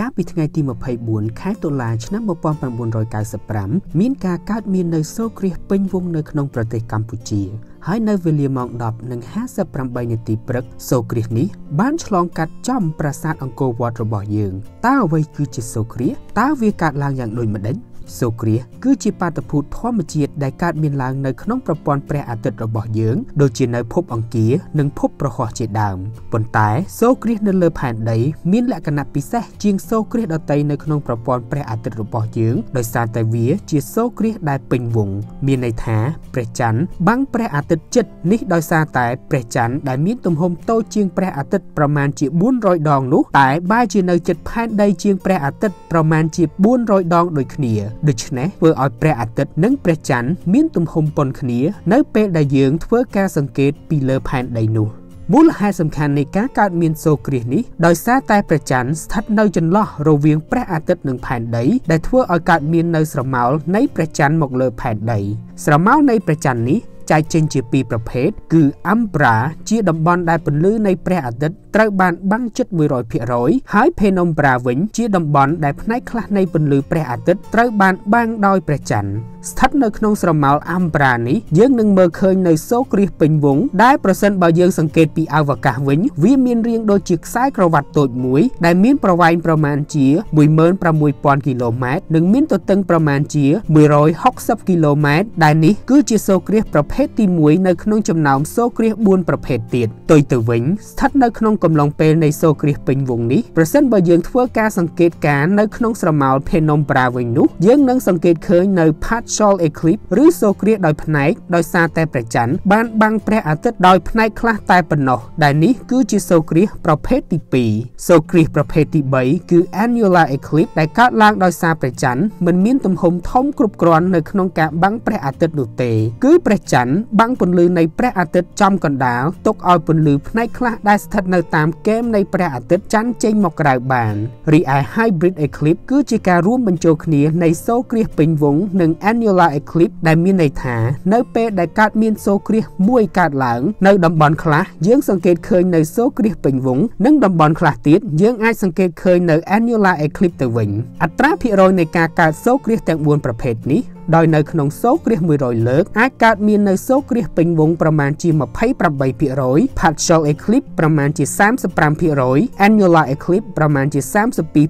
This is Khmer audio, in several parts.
កាលពីថ្ងៃទី24ខែតុលាឆ្នាំ1995មានការកើតមាននៅសូរគ្រាសពេញវងនៅក្នុងប្រទេសកម្ពុជាហើយនៅវេលាម៉ោង10:58នាទីព្រឹកសូរគ្រាសនេះបានឆ្លងកាត់ចំប្រាសាទអង្គរវត្តរបស់យើងតើអ្វីគឺជាសូរគ្រាសតើវាកើតឡើងយ៉ាងដូចម្ដេច សូគ្រាសគឺជាបាតុភូតធម្មជាតិដែលកើតមានឡើងនៅក្នុងប្រព័ន្ធព្រះអាទិត្យរបស់យើងដូចជានៅភពអង្គារនិងភពប្រហោះជាដើមប៉ុន្តែសូគ្រាសនៅលើផែនដីមានលក្ខណៈពិសេសជាងសូគ្រាសដទៃនៅក្នុងប្រព័ន្ធព្រះអាទិត្យរបស់យើងដោយសារតែវាជាសូគ្រាសដែលពេញវងមានន័យថាព្រះច័ន្ទបាំងព្រះអាទិត្យជិតនេះដោយសារតែព្រះច័ន្ទដែលមានទំហំតូចជាងព្រះអាទិត្យប្រមាណជា400ដងនោះតែបែរជានៅជិតផែនដីជាងព្រះអាទិត្យប្រមាណជា400ដងដូចគ្នាដូច្នេះធ្វើឲ្យព្រះអាទិត្យនិងព្រះច័ន្ទមានទំហំប៉ុនគ្នា នៅពេលដែលយើងធ្វើការសង្កេតពីលើផែនដីនោះមូលហេតុសំខាន់នៃការកើតមានសូរគ្រាសនេះដោយសារតែព្រះច័ន្ទស្ថិតនៅចន្លោះរវាងព្រះអាទិត្យនិងផែនដី ដែលធ្វើឲ្យកើតមាននៅស្រមោលនៃព្រះច័ន្ទមកលើផែនដីស្រមោលនៃព្រះច័ន្ទនេះ ចែកចេញជាពីរប្រភេទគឺ Umbra ជាតំបន់ដែលពន្លឺនៃព្រះអាទិត្យត្រូវបានបាំងជិត100%ហើយ Penumbra វិញជាតំបន់ដែលផ្នែកខ្លះនៃពន្លឺព្រះអាទិត្យត្រូវបានបាំងដោយព្រះច័ន្ទ ស្ថិតនៅក្នុងស្រមោល Umbra នេះយើងនឹងមើលឃើញនៅសូរគ្រាសពេញវងដែលប្រសិនបើយើងសង្កេតពីអវកាសវិញវាមានរាងដូចជាខ្សែក្រវ៉ាត់តូចមួយដែលមានប្រវែងប្រមាណជា16000គីឡូម៉ែត្រនិងមានទទឹងប្រមាណជា160គីឡូម៉ែត្រដែលនេះគឺជាសូរគ្រាសប្រភេទទី1នៅក្នុងចំណោមសូរគ្រាស4ប្រភេទទៀតផ្ទុយទៅវិញស្ថិតនៅក្នុងកំឡុងពេលនៃសូរគ្រាសពេញវងនេះប្រសិនបើយើងធ្វើការសង្កេតការនៅក្នុងស្រមោល Penumbra វិញនោះយើងនឹងសង្កេតឃើញនៅ partial eclipse ឬសូរគ្រាសដោយផ្នែកដោយសារតែព្រះច័ន្ទបានបាំងព្រះអាទិត្យដោយផ្នែកខ្លះតែប៉ុណ្ណោះដែលនេះគឺជាសូរគ្រាសប្រភេទទី2សូរគ្រាសប្រភេទទី3គឺ annular eclipse ដែលកើតឡើងដោយសារព្រះច័ន្ទមិនមានទំហំធំគ្រប់គ្រាន់នៅក្នុងការបាំងព្រះអាទិត្យនោះទេ គឺព្រះច័ន្ទបាំងពន្លឺនៃព្រះអាទិត្យចំកណ្ដាលទុកឲ្យពន្លឺផ្នែកខ្លះដែលស្ថិតនៅតាមគែមនៃព្រះអាទិត្យចាន់ចេញមកក្រៅបានរីឯ hybrid eclipse គឺជាការរួមបញ្ចូលគ្នានៃសូរគ្រាសពេញវងនិង annular eclipse ដែលមានន័យថានៅពេលដែលកើតមានសូរគ្រាសមួយកើតឡើងនៅតំបន់ខ្លះយើងសង្កេតឃើញនៅសូរគ្រាសពេញវងនិងតំបន់ខ្លះទៀតយើងអាចសង្កេតឃើញនៅ annular eclipse ទៅវិញអត្រាភាគរយនៃការកើតសូរគ្រាសទាំង4ប្រភេទនេះដោយនៅក្នុងសូរគ្រាស100លើកអាចកើតមាននៅសូរគ្រាសពេញវងប្រមាណជា28% partial eclipse ប្រមាណជា35% annular eclipse ប្រមាណជា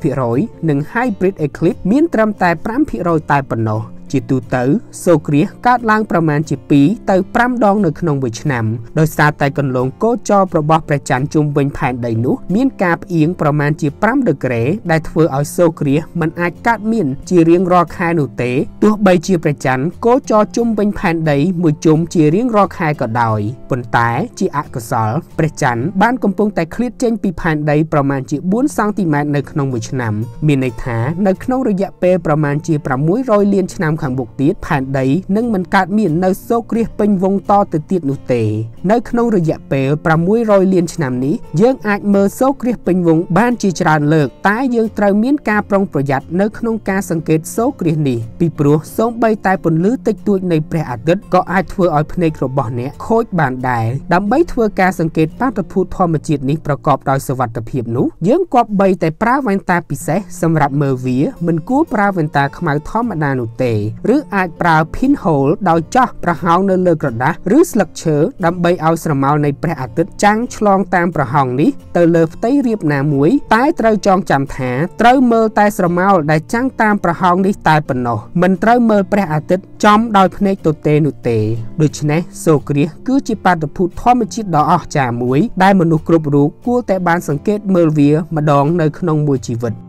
32%និង hybrid eclipse មានត្រឹមតែ5%តែប៉ុណ្ណោះ ជាទូទៅសូរគ្រាសកើតឡើងប្រមាណជា2ទៅ5ដងនៅក្នុងមួយឆ្នាំដោយសារតែកន្លងកោចររបស់ព្រះច័ន្ទជុំវិញផែនដីនោះមានការផ្អៀងប្រមាណជា5ដឺក្រេដែលធ្វើឲ្យសូរគ្រាសមិនអាចកើតមានជារៀងរាល់ខែនោះទេទោះបីជាព្រះច័ន្ទកោចរជុំវិញផែនដីមួយជុំជារៀងរាល់ខែក៏ដោយប៉ុន្តែជាអកុសលព្រះច័ន្ទបានកំពុងតែឃ្លាតចេញពីផែនដីប្រមាណជា4សង់ទីម៉ែត្រនៅក្នុងមួយឆ្នាំ មានន័យថានៅក្នុងរយៈពេលប្រមាណជា600លានឆ្នាំខាងមុខទៀតផែនដីនឹងមិនកើតមាននៅសូរគ្រាសពេញវងតទៅទៀតនោះទេ នៅក្នុងរយៈពេល600លានឆ្នាំនេះយើងអាចមើលសូរគ្រាសពេញវងបានជាច្រើនលើក តែយើងត្រូវមានការប្រុងប្រយ័ត្ននៅក្នុងការសង្កេតសូរគ្រាសនេះពីព្រោះសូម្បីតែពន្លឺតិចតួចនៃព្រះអាទិត្យក៏អាចធ្វើឲ្យភ្នែករបស់អ្នកខូចបានដែរដើម្បីធ្វើការសង្កេតបាតុភូតធម្មជាតិនេះប្រកបដោយសុវត្ថិភាពនោះយើងគប្បីតែប្រើវ៉ែនតាពិសេសសម្រាប់មើលវាមិនគួរប្រើវ៉ែនតាខ្មៅធម្មតានោះទេឬអាចប្រើ pinhole ដោយចោះប្រហោងនៅលើក្រដាសឬស្លឹកឈើដើម្បីឲ្យស្រមោលនៃព្រះអាទិត្យចាំងឆ្លងតាមប្រហោងនេះទៅលើផ្ទៃរាបណាមួយ តែត្រូវចងចាំថាត្រូវមើលតែស្រមោលដែលចាំងតាមប្រហោងនេះតែប៉ុណ្ណោះមិនត្រូវមើលព្រះអាទិត្យចំដោយភ្នែកទទេនោះទេដូច្នេះសូរគ្រាសគឺជាបាតុភូតធម្មជាតិដ៏អស្ចារ្យមួយដែលមនុស្សគ្រប់រូបគួរតែបានសង្កេតមើលវាម្ដងនៅក្នុងមួយជីវិត